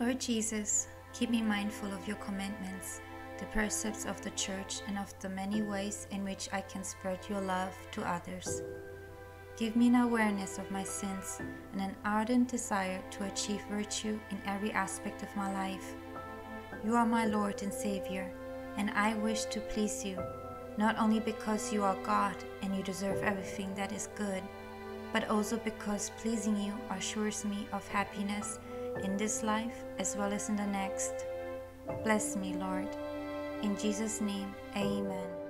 Lord Jesus, keep me mindful of your commandments, the precepts of the church, and of the many ways in which I can spread your love to others. Give me an awareness of my sins and an ardent desire to achieve virtue in every aspect of my life. You are my Lord and Savior, and I wish to please you, not only because you are God and you deserve everything that is good, but also because pleasing you assures me of happiness in this life as well as in the next. Bless me, Lord. In Jesus' name, amen.